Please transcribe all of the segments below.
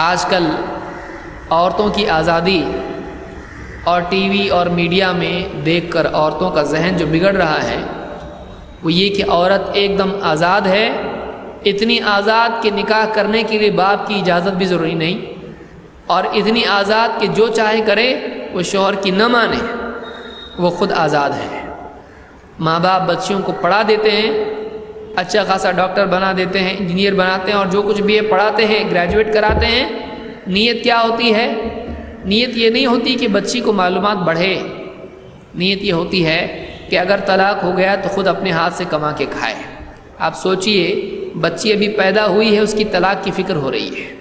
आजकल औरतों की आज़ादी और टीवी और मीडिया में देखकर औरतों का जहन जो बिगड़ रहा है, वो ये कि औरत एकदम आज़ाद है, इतनी आज़ाद के निकाह करने के लिए बाप की इजाज़त भी ज़रूरी नहीं, और इतनी आज़ाद कि जो चाहे करे, वो शोहर की न माने, वो ख़ुद आज़ाद है। माँ बाप बच्चियों को पढ़ा देते हैं अच्छा खासा डॉक्टर बना देते हैं, इंजीनियर बनाते हैं और जो कुछ भी है पढ़ाते हैं ग्रेजुएट कराते हैं, नीयत क्या होती है? नीयत ये नहीं होती कि बच्ची को मालूम बढ़े। नीयत ये होती है कि अगर तलाक हो गया तो ख़ुद अपने हाथ से कमा के खाए। आप सोचिए, बच्ची अभी पैदा हुई है, उसकी तलाक की फ़िक्र हो रही है।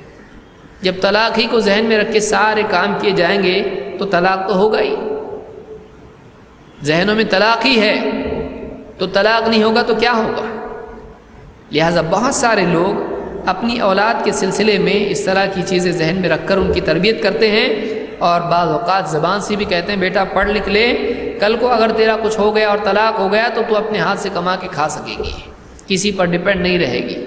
जब तलाक ही को जहन में रख के सारे काम किए जाएँगे तो तलाक तो होगा ही। जहनों में तलाक ही है तो तलाक नहीं होगा तो क्या होगा? लिहाजा बहुत सारे लोग अपनी औलाद के सिलसिले में इस तरह की चीज़ें जहन में रखकर उनकी तरबियत करते हैं और अवत ज़बान से भी कहते हैं, बेटा, पढ़ लिख ले, कल को अगर तेरा कुछ हो गया और तलाक हो गया तो तू अपने हाथ से कमा के खा सकेगी, किसी पर डिपेंड नहीं रहेगी।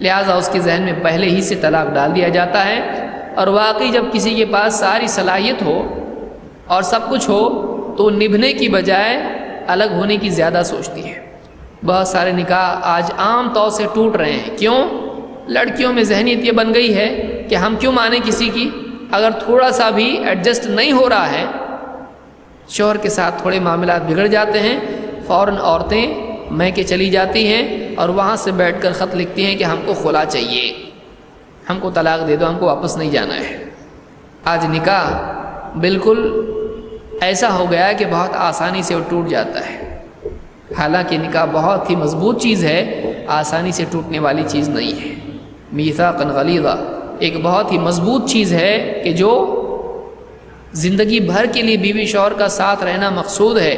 लिहाजा उसके जहन में पहले ही से तलाक डाल दिया जाता है और वाकई जब किसी के पास सारी सलाहियत हो और सब कुछ हो तो निभने की बजाय अलग होने की ज़्यादा सोचती है। बहुत सारे निकाह आज आम तौर से टूट रहे हैं। क्यों? लड़कियों में जहनीत ये बन गई है कि हम क्यों माने किसी की? अगर थोड़ा सा भी एडजस्ट नहीं हो रहा है, शोहर के साथ थोड़े मामला बिगड़ जाते हैं। फ़ौर औरतें मैं के चली जाती हैं और वहाँ से बैठकर ख़त लिखती हैं कि हमको खुला चाहिए। हमको तलाक दे दो, हमको वापस नहीं जाना है। आज निकाह बिल्कुल ऐसा हो गया है कि बहुत आसानी से वो टूट जाता है। हालाँकि निकाह बहुत ही मज़बूत चीज़ है, आसानी से टूटने वाली चीज़ नहीं है। मीसा कनगलीदा एक बहुत ही मज़बूत चीज़ है कि जो ज़िंदगी भर के लिए बीवी शौहर का साथ रहना मकसूद है।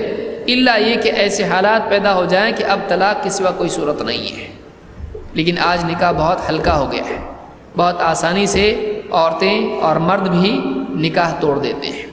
इल्ला ये कि ऐसे हालात पैदा हो जाएँ कि अब तलाक के सिवा कोई सूरत नहीं है। लेकिन आज निकाह बहुत हल्का हो गया है। बहुत आसानी से औरतें और मर्द भी निकाह तोड़ देते हैं।